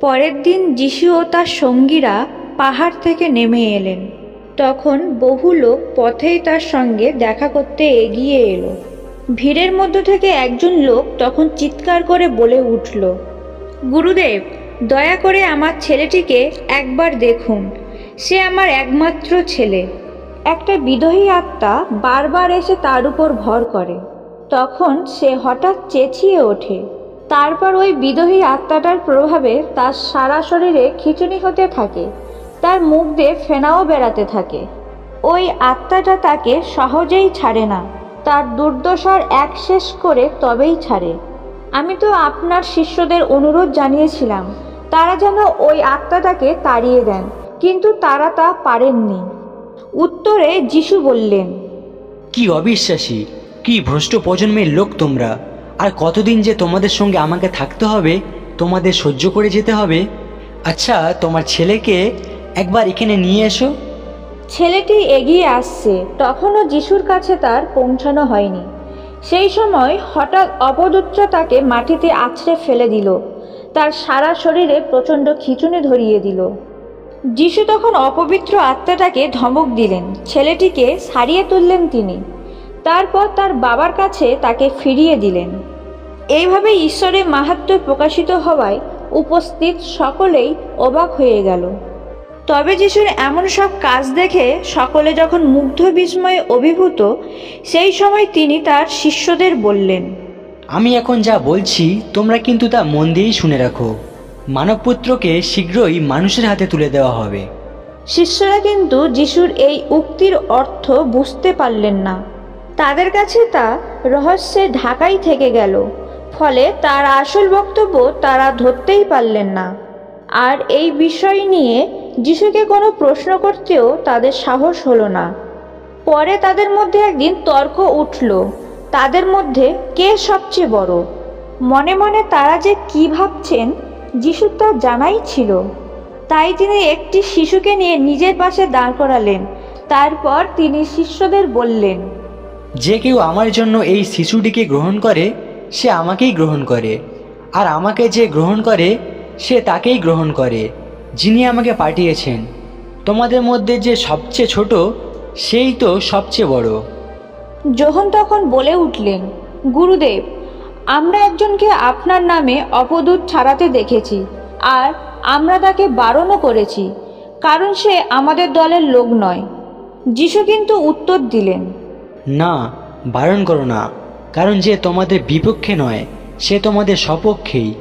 পরের দিন যিশু ও তার সঙ্গীরা পাহাড় থেকে নেমে এলেন। তখন বহু লোক পথেই তার সঙ্গে দেখা করতে এগিয়ে এলো। ভিড়ের মধ্য থেকে একজন লোক তখন চিৎকার করে বলে উঠল, গুরুদেব, দয়া করে আমার ছেলেটিকে একবার দেখুন। সে আমার একমাত্র ছেলে। একটা বিদহী আত্মা বারবার এসে তার উপর ভর করে। তখন সে হঠাৎ চেঁচিয়ে ওঠে। তারপর ওই বিদহী আত্মাটার প্রভাবে তার সারা শরীরে খিচুনি হতে থাকে। তার মুখ দিয়ে ফেনাও বেড়াতে থাকে। ওই আত্মাটা তাকে সহজেই ছাড়ে না। তার দুর্দশার এক শেষ করে তবেই ছাড়ে। আমি তো আপনার শিষ্যদের অনুরোধ জানিয়েছিলাম, তারা যেন ওই আত্মাটাকে তাড়িয়ে দেন, কিন্তু তারা তা পারেননি। উত্তরে যিশু বললেন, কি অবিশ্বাসী, কি ভ্রষ্ট প্রজন্মের লোক তোমরা। আর কতদিন যে তোমাদের সঙ্গে আমাকে থাকতে হবে, তোমাদের সহ্য করে যেতে হবে? আচ্ছা তোমার ছেলেকে একবার এখানে নিয়ে এসো। ছেলেটি এগিয়ে আসছে, তখনও যিশুর কাছে তার পৌঁছানো হয়নি। সেই সময় হঠাৎ অপদূতরা তাকে মাটিতে আছড়ে ফেলে দিল। তার সারা শরীরে প্রচণ্ড খিচুনি ধরিয়ে দিল। যিশু তখন অপবিত্র আত্মাটাকে ধমক দিলেন। ছেলেটিকে সারিয়ে তুললেন তিনি। তারপর তার বাবার কাছে তাকে ফিরিয়ে দিলেন। এইভাবে ঈশ্বরের মাহাত্ম্য প্রকাশিত হওয়ায় উপস্থিত সকলেই অবাক হয়ে গেল। তবে যিশুর এমন সব কাজ দেখে সকলে যখন মুগ্ধ বিস্ময়ে অভিভূত সেই সময় তিনি তার শিষ্যদের বললেন আমি এখন যা বলছি তোমরা কিন্তু তা মন দিয়েই শুনে রাখো। মানবপুত্রকে শীঘ্রই মানুষের হাতে তুলে দেওয়া হবে। শিষ্যরা কিন্তু যিশুর এই উক্তির অর্থ বুঝতে পারলেন না। তাদের কাছে তা রহস্যে ঢাকাই থেকে গেল, ফলে তার আসল বক্তব্য তারা ধরতেই পারলেন না। আর এই বিষয় নিয়ে যিশুকে কোনো প্রশ্ন করতেও তাদের সাহস হলো না। পরে তাদের মধ্যে একদিন তর্ক উঠল, তাদের মধ্যে কে সবচেয়ে বড়? মনে মনে তারা যে কি ভাবছেন, যিশু তা জানাই ছিল। তাই তিনি একটি শিশুকে নিয়ে নিজের পাশে দাঁড় করালেন, তারপর তিনি শিষ্যদের বললেন যে কেউ আমার জন্য এই শিশুটিকে গ্রহণ করে, সে আমাকেই গ্রহণ করে। আর আমাকে যে গ্রহণ করে, সে তাকেই গ্রহণ করে, যিনি আমাকে পাঠিয়েছেন। তোমাদের মধ্যে যে সবচেয়ে ছোট, সেই তো সবচেয়ে বড়। যোহন তখন বলে উঠলেন, গুরুদেব, আমরা একজনকে আপনার নামে অপদূত ছাড়াতে দেখেছি, আর আমরা তাকে বারণও করেছি, কারণ সে আমাদের দলের লোক নয়। যিশু কিন্তু উত্তর দিলেন না বারণ করো না কারণ যে তোমাদের বিপক্ষে নয় সে তোমাদের সপক্ষেই।